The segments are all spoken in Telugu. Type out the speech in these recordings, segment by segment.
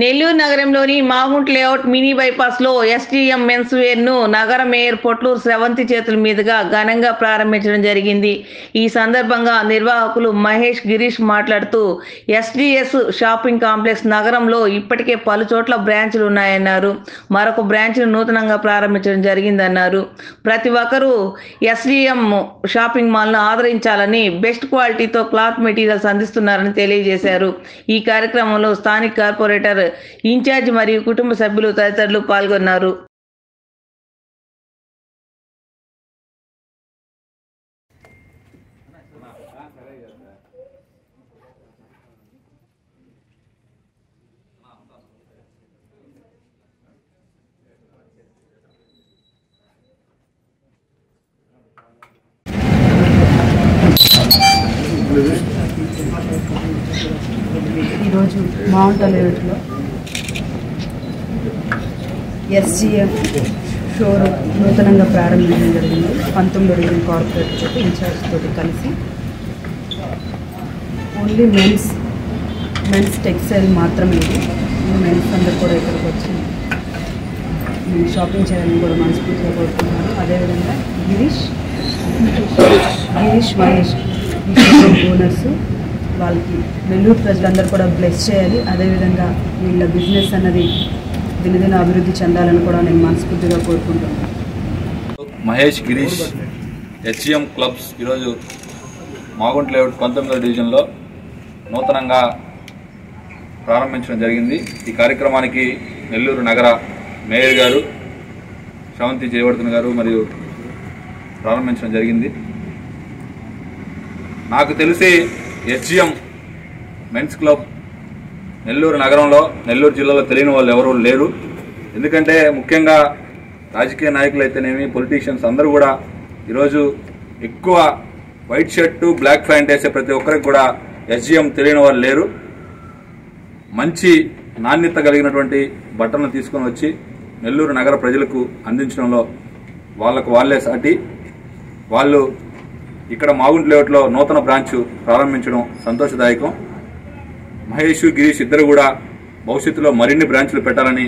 నెల్లూరు నగరంలోని మాగుంట్ లేఅవుట్ మినీ బైపాస్లో ఎస్టీఎం మెన్స్ వేర్ను నగర మేయర్ పొట్లూరు స్రవంతి చేతుల మీదుగా ఘనంగా ప్రారంభించడం జరిగింది. ఈ సందర్భంగా నిర్వాహకులు మహేష్ గిరీష్ మాట్లాడుతూ ఎస్డిఎస్ షాపింగ్ కాంప్లెక్స్ నగరంలో ఇప్పటికే పలు చోట్ల బ్రాంచ్లు ఉన్నాయన్నారు. మరొక బ్రాంచ్ను నూతనంగా ప్రారంభించడం జరిగిందన్నారు. ప్రతి ఒక్కరూ ఎస్డిఎం షాపింగ్ మాల్ను ఆదరించాలని బెస్ట్ క్వాలిటీతో క్లాత్ మెటీరియల్స్ అందిస్తున్నారని తెలియజేశారు. ఈ కార్యక్రమంలో స్థానిక కార్పొరేటర్ ఇన్ఛార్జ్ మరియు కుటుంబ సభ్యులు తదితరులు పాల్గొన్నారు. ఈరోజు మౌంట్ అలేట్లో ఎస్జిఎఫ్ షోరూమ్ నూతనంగా ప్రారంభించడం జరిగింది. పంతొమ్మిది రీజన్ కార్పొరేట్ తోటి ఇన్ఛార్జ్ తోటి కలిసి. ఓన్లీ మెన్స్ మెన్స్ టెక్స్టైల్ మాత్రమే ఇది. మెన్స్ అందరు కూడా ఇక్కడికి వచ్చి షాపింగ్ చేయాలని కూడా మనస్ఫూర్తిగా కోరుకుంటున్నాను అదేవిధంగా గిరీష్ గిరీష్ మహేష్. ఓనర్స్. వాళ్ళకి నెల్లూరు ప్రజలందరూ కూడా బ్లెస్ చేయాలి. అదేవిధంగా వీళ్ళ బిజినెస్ అన్నది దినదిన అభివృద్ధి చెందాలని కూడా నేను మనస్ఫూర్తిగా కోరుకుంటున్నాను. మహేష్ గిరీష్ హెచ్ఎం క్లబ్స్ ఈరోజు మాగుంట లేఅవుట్ పంతొమ్మిదో డివిజన్లో నూతనంగా ప్రారంభించడం జరిగింది. ఈ కార్యక్రమానికి నెల్లూరు నగర మేయర్ గారు శ్రవంతి జయవర్ధన్ గారు మరియు ప్రారంభించడం జరిగింది. నాకు తెలిసి హెచ్జిఎం మెన్స్ క్లబ్ నెల్లూరు నగరంలో నెల్లూరు జిల్లాలో తెలియని వాళ్ళు ఎవరూ లేరు. ఎందుకంటే ముఖ్యంగా రాజకీయ నాయకులు అయితేనేమి పొలిటీషియన్స్ అందరూ కూడా ఈరోజు ఎక్కువ వైట్ షర్టు బ్లాక్ ప్యాంట్ వేసే ప్రతి ఒక్కరికి కూడా ఎస్జిఎం తెలియని వాళ్ళు లేరు. మంచి నాణ్యత కలిగినటువంటి బట్టలను తీసుకొని వచ్చి నెల్లూరు నగర ప్రజలకు అందించడంలో వాళ్ళకు వాళ్ళే సాటి. వాళ్ళు ఇక్కడ మాగుంట్ లేఅవుట్లో నూతన బ్రాంచ్ ప్రారంభించడం సంతోషదాయకం. మహేష్ గిరీష్ ఇద్దరు కూడా భవిష్యత్తులో మరిన్ని బ్రాంచ్లు పెట్టాలని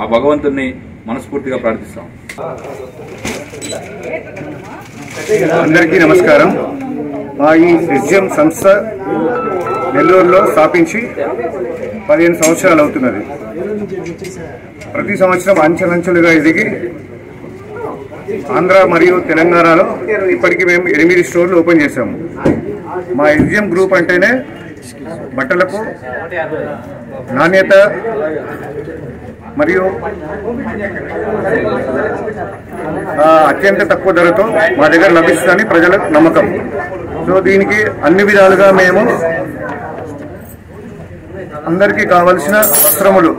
ఆ భగవంతుణ్ణి మనస్ఫూర్తిగా ప్రార్థిస్తాం. అందరికీ నమస్కారం. మా ఈ విజయం సంస్థ నెల్లూరులో స్థాపించి పదిహేను సంవత్సరాలు అవుతున్నది. ప్రతి సంవత్సరం అంచెలంచెలుగా ఎదిగి ఆంధ్ర మరియు తెలంగాణలో ఇప్పటికీ మేము ఎనిమిది స్టోర్లు ఓపెన్ చేశాము. మా ఎస్జిఎం గ్రూప్ అంటేనే బట్టలకు నాణ్యత మరియు అత్యంత తక్కువ ధరతో మా దగ్గర లభిస్తుందని ప్రజల నమ్మకం. సో దీనికి అన్ని విధాలుగా మేము అందరికీ కావలసిన వస్త్రములు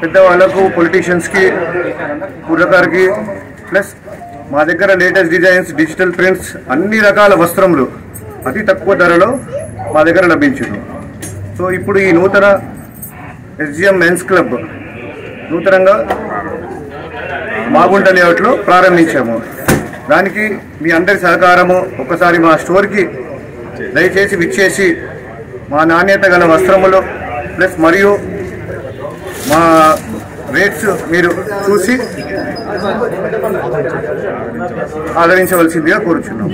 పెద్దవాళ్ళకు పొలిటీషియన్స్కి పూర్వకారికి ప్లస్ మా దగ్గర లేటెస్ట్ డిజైన్స్ డిజిటల్ ప్రింట్స్ అన్ని రకాల వస్త్రములు అతి తక్కువ ధరలో మా దగ్గర లభించును. సో ఇప్పుడు ఈ నూతన ఎస్జిఎం మెన్స్ క్లబ్ నూతనంగా మాగుంట లేఅవుట్లో ప్రారంభించాము. దానికి మీ అందరి సహకారము ఒకసారి మా స్టోర్కి దయచేసి విచ్చేసి మా నాణ్యత గల వస్త్రములు ప్లస్ మరియు రేట్స్ మీరు చూసి ఆదరించవలసిందిగా కోరుచున్నాం.